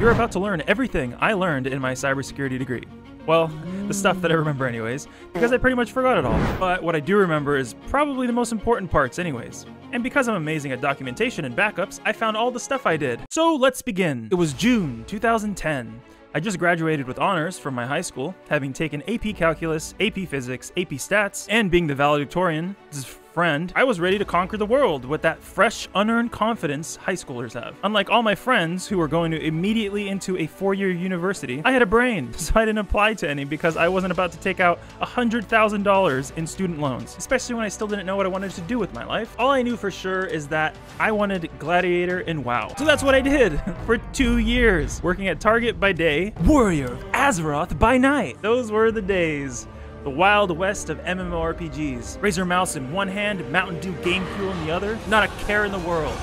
You're about to learn everything I learned in my cybersecurity degree. Well, the stuff that I remember anyways, because I pretty much forgot it all. But what I do remember is probably the most important parts anyways. And because I'm amazing at documentation and backups, I found all the stuff I did. So let's begin. It was June 2010. I just graduated with honors from my high school, having taken AP Calculus, AP Physics, AP Stats, and being the valedictorian friend, I was ready to conquer the world with that fresh, unearned confidence high schoolers have. Unlike all my friends who were going to immediately into a four-year university, I had a brain, so I didn't apply to any because I wasn't about to take out $100,000 in student loans, especially when I still didn't know what I wanted to do with my life. All I knew for sure is that I wanted Gladiator and WoW. So that's what I did for two years, working at Target by day, Warrior of Azeroth by night. Those were the days the wild west of MMORPGs. Razer mouse in one hand, Mountain Dew game fuel in the other, not a care in the world.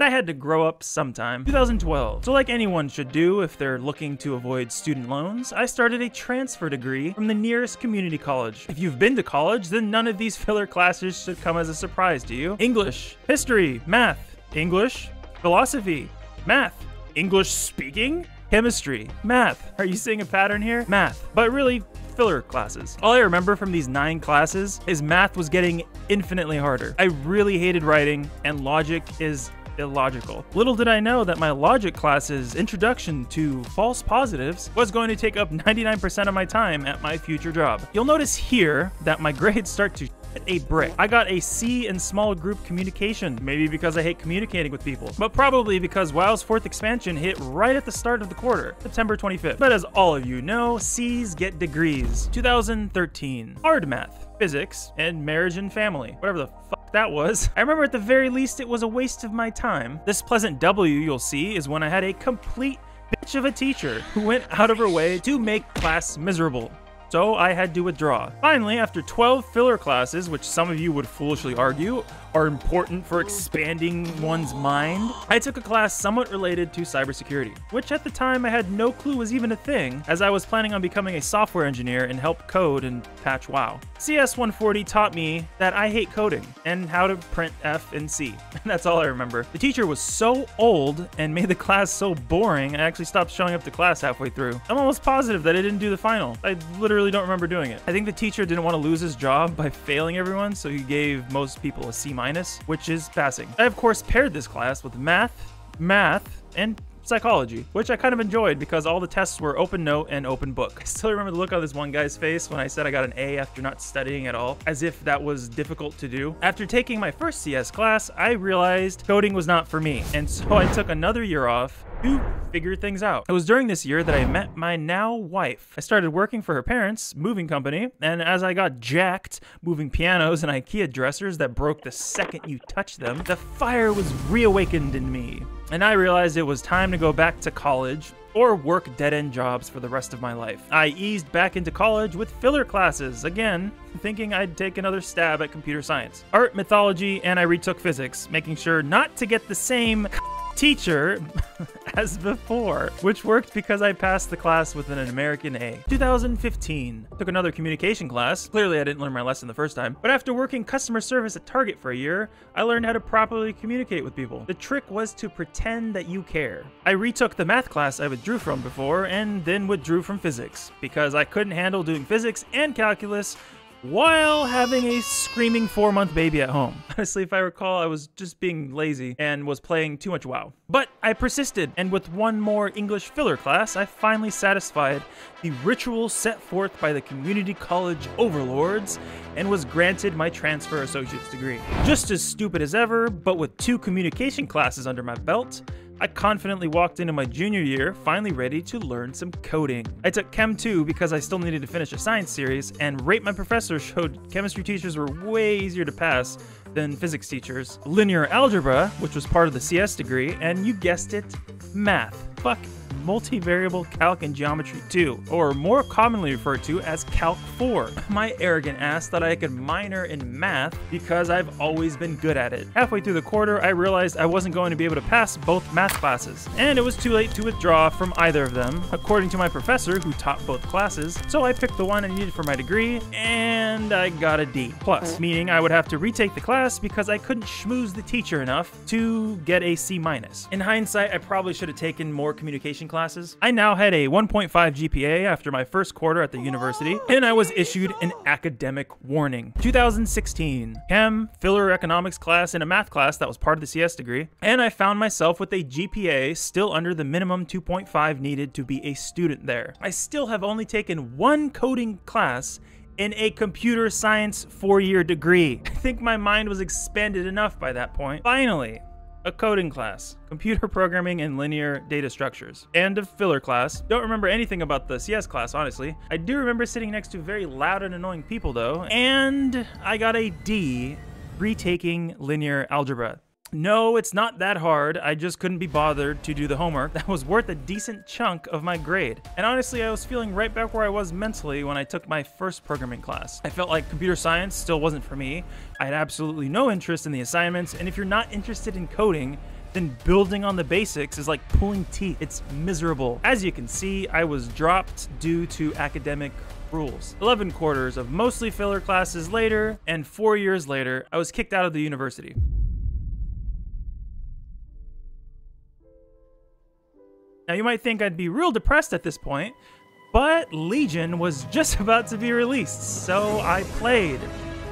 But I had to grow up sometime. 2012. So like anyone should do if they're looking to avoid student loans, I started a transfer degree from the nearest community college. If you've been to college, then none of these filler classes should come as a surprise to you. English, history, math, English, philosophy, math, English speaking, chemistry, math. Are you seeing a pattern here? Math. But really, filler classes. All I remember from these nine classes is math was getting infinitely harder. I really hated writing, and logic is illogical. Little did I know that my logic class's introduction to false positives was going to take up 99% of my time at my future job. You'll notice here that my grades start to a brick. I got a C in small group communication, maybe because I hate communicating with people, but probably because WoW's fourth expansion hit right at the start of the quarter, September 25th. But as all of you know, C's get degrees. 2013. Hard math, physics, and marriage and family. Whatever the fuck that was. I remember at the very least it was a waste of my time. This pleasant W you'll see is when I had a complete bitch of a teacher who went out of her way to make class miserable so I had to withdraw. Finally, after 12 filler classes, which some of you would foolishly argue are important for expanding one's mind, I took a class somewhat related to cybersecurity, which at the time I had no clue was even a thing, as I was planning on becoming a software engineer and help code and patch WoW. CS 140 taught me that I hate coding and how to print F and C. That's all I remember. The teacher was so old and made the class so boring, I actually stopped showing up to class halfway through. I'm almost positive that I didn't do the final. I literally don't remember doing it. I think the teacher didn't want to lose his job by failing everyone, so he gave most people a C minus, which is passing. I of course paired this class with math, math, and psychology, which I kind of enjoyed because all the tests were open note and open book. I still remember the look on this one guy's face when I said I got an A after not studying at all, as if that was difficult to do. After taking my first CS class, I realized coding was not for me, and so I took another year off to figure things out. It was during this year that I met my now wife. I started working for her parents' moving company, and as I got jacked moving pianos and IKEA dressers that broke the second you touched them, the fire was reawakened in me. And I realized it was time to go back to college or work dead-end jobs for the rest of my life. I eased back into college with filler classes, again, thinking I'd take another stab at computer science. Art, mythology, and I retook physics, making sure not to get the same teacher as before, which worked because I passed the class with an American A. 2015. Took another communication class. Clearly I didn't learn my lesson the first time, but after working customer service at Target for a year, I learned how to properly communicate with people. The trick was to pretend that you care. I retook the math class I withdrew from before and then withdrew from physics because I couldn't handle doing physics and calculus while having a screaming four month baby at home. Honestly, if I recall, I was just being lazy and was playing too much WoW. But I persisted, and with one more English filler class, I finally satisfied the ritual set forth by the community college overlords and was granted my transfer associate's degree. Just as stupid as ever, but with two communication classes under my belt, I confidently walked into my junior year, finally ready to learn some coding. I took Chem 2 because I still needed to finish a science series, and Rate My Professor showed chemistry teachers were way easier to pass than physics teachers. Linear algebra, which was part of the CS degree, and you guessed it, math. Fuck Multivariable Calc and Geometry 2, or more commonly referred to as Calc 4. My arrogant ass thought I could minor in math because I've always been good at it. Halfway through the quarter, I realized I wasn't going to be able to pass both math classes, and it was too late to withdraw from either of them, according to my professor who taught both classes, so I picked the one I needed for my degree, and I got a D. Plus, oh. meaning I would have to retake the class because I couldn't schmooze the teacher enough to get a C-. minus. In hindsight, I probably should have taken more communication classes. I now had a 1.5 GPA after my first quarter at the university, and I was issued an academic warning. 2016, Chem, filler economics class, and a math class that was part of the CS degree, and I found myself with a GPA still under the minimum 2.5 needed to be a student there. I still have only taken one coding class in a computer science four-year degree. I think my mind was expanded enough by that point. Finally, a coding class, computer programming and linear data structures, and a filler class. Don't remember anything about the CS class, honestly. I do remember sitting next to very loud and annoying people though, and I got a D retaking linear algebra. No, it's not that hard. I just couldn't be bothered to do the homework. That was worth a decent chunk of my grade. And honestly, I was feeling right back where I was mentally when I took my first programming class. I felt like computer science still wasn't for me. I had absolutely no interest in the assignments, and if you're not interested in coding, then building on the basics is like pulling teeth. It's miserable. As you can see, I was dropped due to academic rules. 11 quarters of mostly filler classes later, and four years later, I was kicked out of the university. Now you might think I'd be real depressed at this point, but Legion was just about to be released, so I played.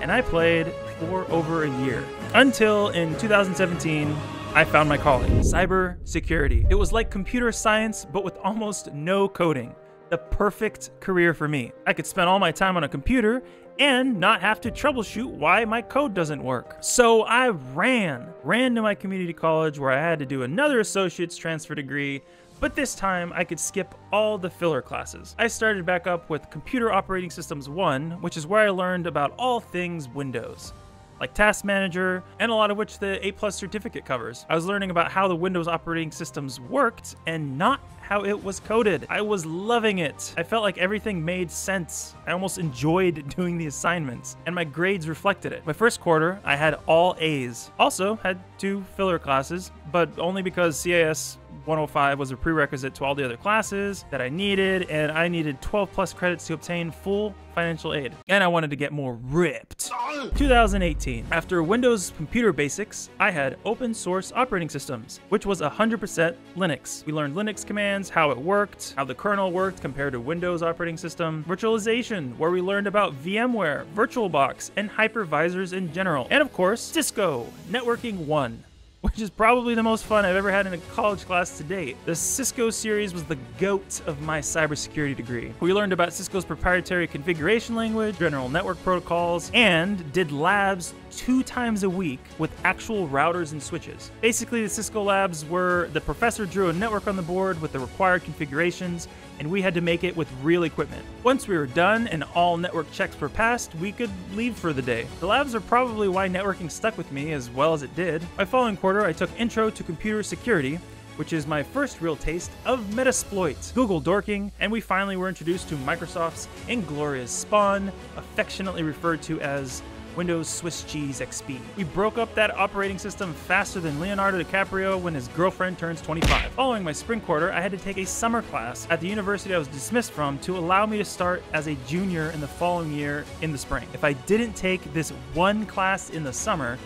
And I played for over a year. Until in 2017, I found my calling, cyber security. It was like computer science, but with almost no coding. The perfect career for me. I could spend all my time on a computer and not have to troubleshoot why my code doesn't work. So I ran, ran to my community college where I had to do another associate's transfer degree but this time I could skip all the filler classes. I started back up with Computer Operating Systems 1, which is where I learned about all things Windows like Task Manager, and a lot of which the A Plus certificate covers. I was learning about how the Windows operating systems worked and not how it was coded. I was loving it. I felt like everything made sense. I almost enjoyed doing the assignments, and my grades reflected it. My first quarter, I had all A's. Also, had two filler classes, but only because CIS 105 was a prerequisite to all the other classes that I needed, and I needed 12 plus credits to obtain full financial aid. And I wanted to get more ripped. 2018. After Windows Computer Basics, I had open source operating systems, which was 100% Linux. We learned Linux commands, how it worked, how the kernel worked compared to Windows operating system, virtualization, where we learned about VMware, VirtualBox, and hypervisors in general. And of course, Cisco, Networking 1 which is probably the most fun I've ever had in a college class to date. The Cisco series was the goat of my cybersecurity degree. We learned about Cisco's proprietary configuration language, general network protocols, and did labs two times a week with actual routers and switches. Basically, the Cisco labs were the professor drew a network on the board with the required configurations and we had to make it with real equipment. Once we were done and all network checks were passed, we could leave for the day. The labs are probably why networking stuck with me as well as it did. My following quarter, I took Intro to Computer Security, which is my first real taste of Metasploit, Google dorking, and we finally were introduced to Microsoft's inglorious spawn, affectionately referred to as Windows Swiss Cheese XP. We broke up that operating system faster than Leonardo DiCaprio when his girlfriend turns 25. Following my spring quarter, I had to take a summer class at the university I was dismissed from to allow me to start as a junior in the following year in the spring. If I didn't take this one class in the summer,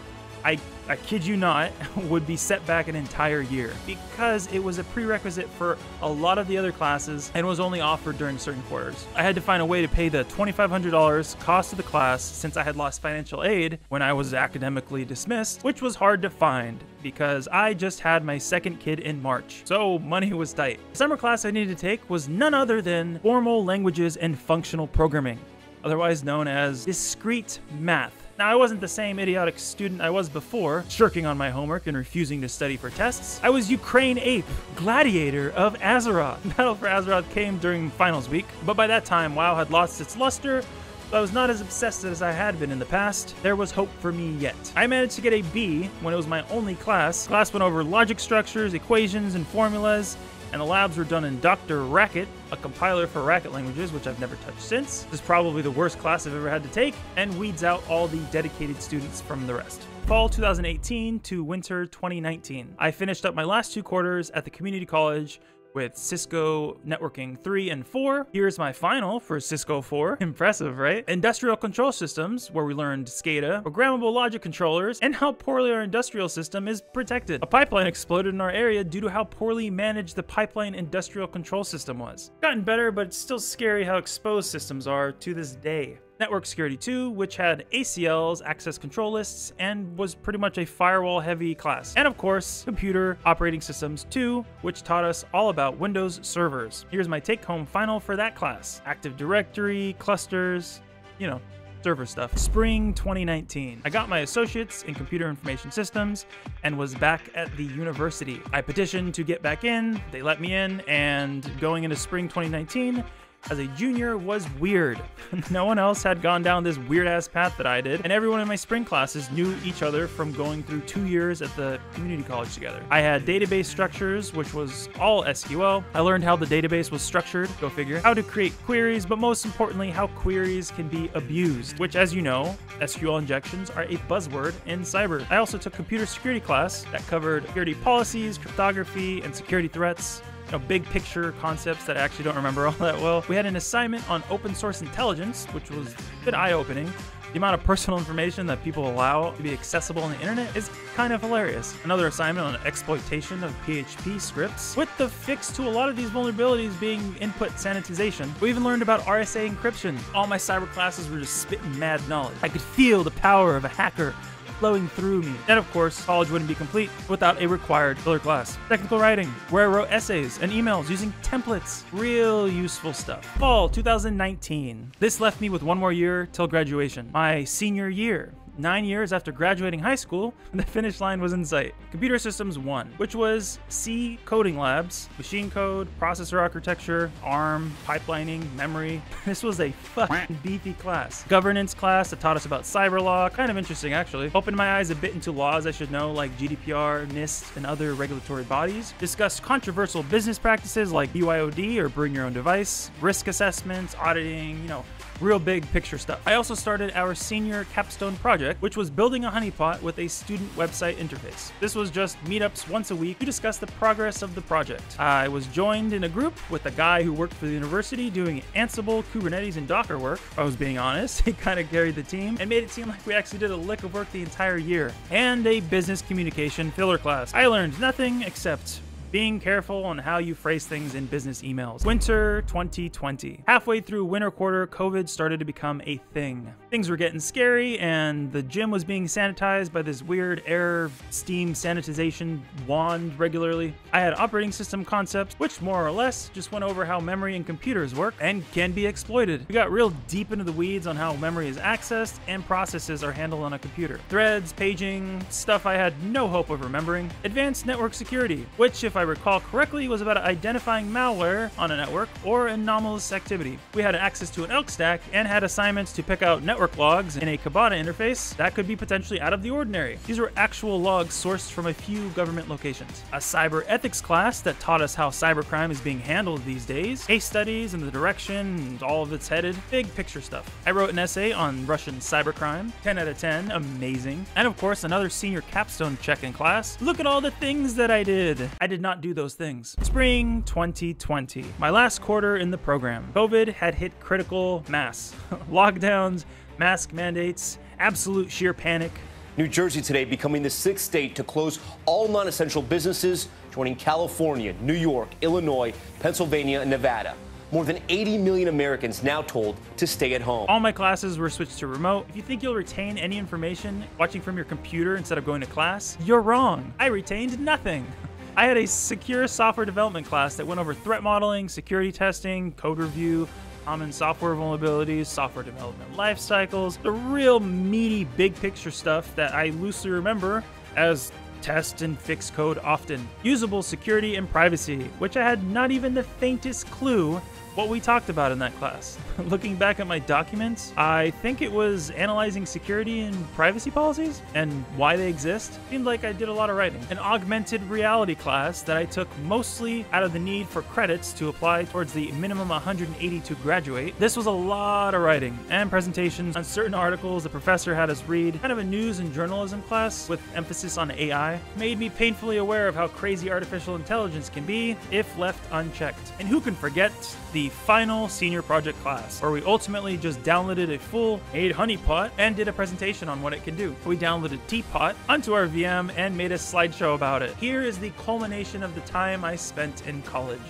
I, I kid you not, would be set back an entire year because it was a prerequisite for a lot of the other classes and was only offered during certain quarters. I had to find a way to pay the $2,500 cost of the class since I had lost financial aid when I was academically dismissed, which was hard to find because I just had my second kid in March, so money was tight. The summer class I needed to take was none other than Formal Languages and Functional Programming, otherwise known as Discrete Math. Now, I wasn't the same idiotic student I was before, shirking on my homework and refusing to study for tests. I was Ukraine Ape, gladiator of Azeroth. Battle for Azeroth came during finals week, but by that time, WoW had lost its luster, I was not as obsessed as I had been in the past. There was hope for me yet. I managed to get a B when it was my only class. Class went over logic structures, equations, and formulas, and the labs were done in DrRacket, a compiler for Racket languages, which I've never touched since. This is probably the worst class I've ever had to take, and weeds out all the dedicated students from the rest fall 2018 to winter 2019. I finished up my last two quarters at the community college with Cisco Networking 3 and 4. Here's my final for Cisco 4. Impressive, right? Industrial control systems, where we learned SCADA, programmable logic controllers, and how poorly our industrial system is protected. A pipeline exploded in our area due to how poorly managed the pipeline industrial control system was. Gotten better, but it's still scary how exposed systems are to this day. Network Security 2, which had ACLs, access control lists, and was pretty much a firewall heavy class. And of course, Computer Operating Systems 2, which taught us all about Windows servers. Here's my take home final for that class Active Directory, clusters, you know, server stuff. Spring 2019. I got my associates in computer information systems and was back at the university. I petitioned to get back in, they let me in, and going into spring 2019, as a junior was weird. no one else had gone down this weird ass path that I did, and everyone in my spring classes knew each other from going through two years at the community college together. I had database structures, which was all SQL. I learned how the database was structured, go figure, how to create queries, but most importantly, how queries can be abused, which, as you know, SQL injections are a buzzword in cyber. I also took computer security class that covered security policies, cryptography, and security threats know, big picture concepts that I actually don't remember all that well. We had an assignment on open source intelligence, which was a bit eye opening. The amount of personal information that people allow to be accessible on the internet is kind of hilarious. Another assignment on exploitation of PHP scripts, with the fix to a lot of these vulnerabilities being input sanitization. We even learned about RSA encryption. All my cyber classes were just spitting mad knowledge. I could feel the power of a hacker flowing through me. And of course, college wouldn't be complete without a required filler class. Technical writing, where I wrote essays and emails using templates. Real useful stuff. Fall 2019. This left me with one more year till graduation. My senior year. Nine years after graduating high school, the finish line was in sight. Computer Systems 1, which was C coding labs, machine code, processor architecture, ARM, pipelining, memory. This was a fucking beefy class. Governance class that taught us about cyber law, kind of interesting actually. Opened my eyes a bit into laws I should know like GDPR, NIST, and other regulatory bodies. Discussed controversial business practices like BYOD or bring your own device, risk assessments, auditing, you know, real big picture stuff. I also started our senior capstone project, which was building a honeypot with a student website interface. This was just meetups once a week to discuss the progress of the project. I was joined in a group with a guy who worked for the university doing Ansible, Kubernetes, and Docker work. I was being honest, he kind of carried the team and made it seem like we actually did a lick of work the entire year. And a business communication filler class. I learned nothing except being careful on how you phrase things in business emails. Winter 2020. Halfway through winter quarter, COVID started to become a thing. Things were getting scary, and the gym was being sanitized by this weird air steam sanitization wand regularly. I had operating system concepts, which more or less just went over how memory and computers work and can be exploited. We got real deep into the weeds on how memory is accessed and processes are handled on a computer. Threads, paging, stuff I had no hope of remembering. Advanced network security, which, if I recall correctly, was about identifying malware on a network or anomalous activity. We had access to an ELK stack and had assignments to pick out network logs in a Kibana interface, that could be potentially out of the ordinary. These were actual logs sourced from a few government locations. A cyber ethics class that taught us how cybercrime is being handled these days, case studies and the direction and all of it's headed, big picture stuff. I wrote an essay on Russian cybercrime, 10 out of 10, amazing. And of course, another senior capstone check in class. Look at all the things that I did. I did not do those things. Spring 2020, my last quarter in the program. COVID had hit critical mass. Lockdowns, mask mandates, absolute sheer panic. New Jersey today becoming the sixth state to close all non essential businesses, joining California, New York, Illinois, Pennsylvania, and Nevada. More than 80 million Americans now told to stay at home. All my classes were switched to remote. If you think you'll retain any information watching from your computer instead of going to class, you're wrong. I retained nothing. I had a secure software development class that went over threat modeling, security testing, code review, common software vulnerabilities, software development life cycles, the real meaty big picture stuff that I loosely remember as test and fix code often, usable security and privacy, which I had not even the faintest clue what we talked about in that class. Looking back at my documents, I think it was analyzing security and privacy policies and why they exist. Seemed like I did a lot of writing. An augmented reality class that I took mostly out of the need for credits to apply towards the minimum 180 to graduate. This was a lot of writing and presentations on certain articles the professor had us read. Kind of a news and journalism class with emphasis on AI. Made me painfully aware of how crazy artificial intelligence can be if left unchecked. And who can forget the final senior project class, where we ultimately just downloaded a full made honeypot and did a presentation on what it can do. We downloaded T-Pot onto our VM and made a slideshow about it. Here is the culmination of the time I spent in college.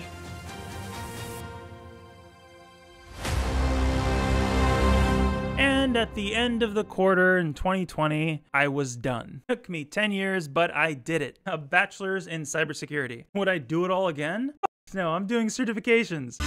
And at the end of the quarter in 2020, I was done. Took me 10 years, but I did it. A bachelor's in cybersecurity. Would I do it all again? No, I'm doing certifications.